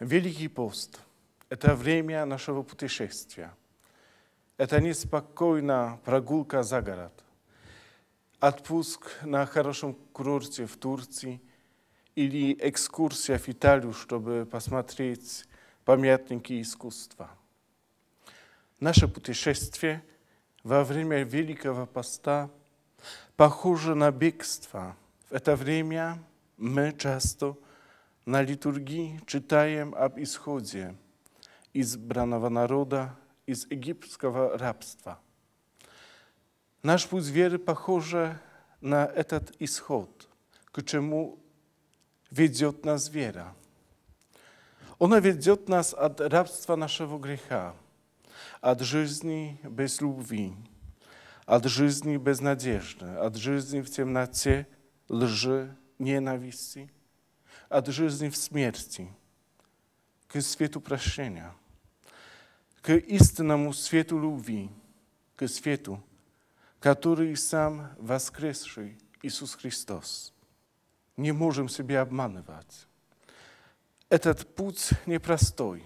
Великий пост – это время нашего путешествия. Это неспокойная прогулка за город. Отпуск на хорошем курорте в Турции или экскурсия в Италию, чтобы посмотреть памятники искусства. Наше путешествие во время Великого Поста похоже на бегство. В это время мы часто на литургии читаем об исходе избранного народа из египетского рабства. Наш путь веры похож на этот исход, к чему ведет нас вера. Она ведет нас от рабства нашего греха, от жизни без любви, от жизни без надежды, от жизни в темноте, лжи, ненависти, от жизни в смерти к свету прощения, к истинному свету любви, к свету, который сам воскресший Иисус Христос. Не можем себя обманывать. Этот путь непростой.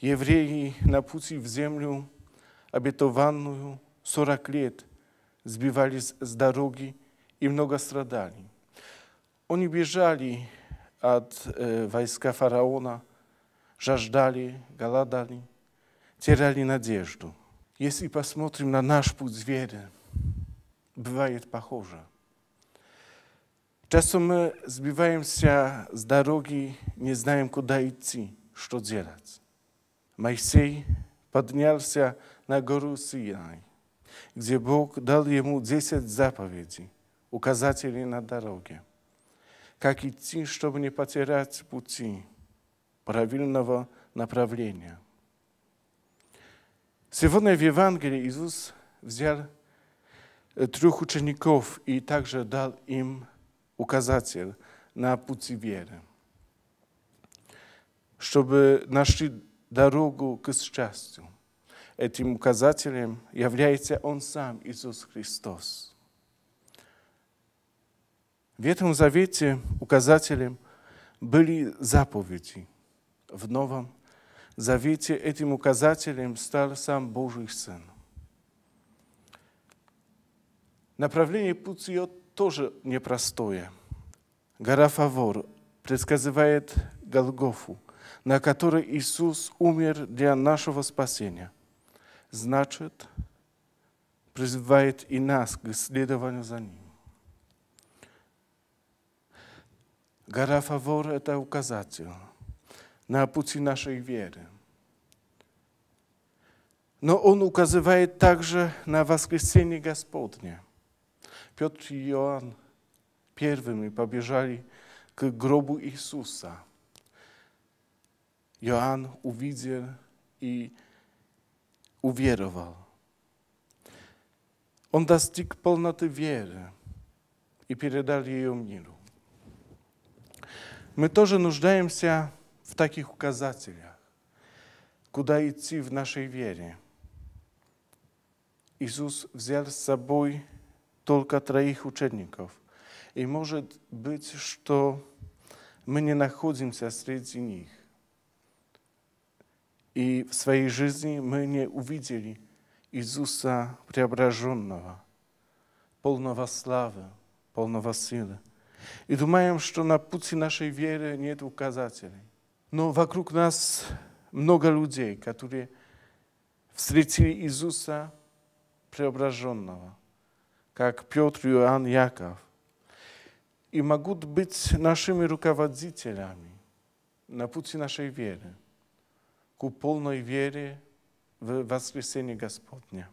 Евреи на пути в землю обетованную 40 лет сбивались с дороги и много страдали. Они бежали от э, войска фараона, жаждали, голодали, теряли надежду. Если посмотрим на наш путь веры, бывает похоже – Часто мы сбиваемся с дороги, не знаем, куда идти, что делать. Моисей поднялся на гору Синай, где Бог дал ему десять заповедей, указателей на дороге. Как идти, чтобы не потерять пути правильного направления. Сегодня в Евангелии Иисус взял трех учеников и также дал им указатель на пути веры, чтобы нашли дорогу к счастью. Этим указателем является Он сам, Иисус Христос. В Ветхом Завете указателем были заповеди. В Новом Завете этим указателем стал сам Божий Сын. Направление пути тоже непростое. Гора Фавор предсказывает Голгофу, на которой Иисус умер для нашего спасения. Значит, призывает и нас к следованию за Ним. Гора Фавор – это указатель на пути нашей веры. Но он указывает также на воскресение Господне – Piotr i Joan pierwszymi pobieżali k grobu Jezusa. Joan uwidział i uwierował. On достиг полноты веры и передал ее миру. Мы тоже нуждаемся в таких указателях, куда идти в нашей вере. Иисус взял с собой только троих учеников. И может быть, что мы не находимся среди них. И в своей жизни мы не увидели Иисуса преображенного, полного славы, полного силы. И думаем, что на пути нашей веры нет указателей. Но вокруг нас много людей, которые встретили Иисуса преображенного – как Петр, Иоанн, Яков, и могут быть нашими руководителями на пути нашей веры, к полной вере в воскресение Господне.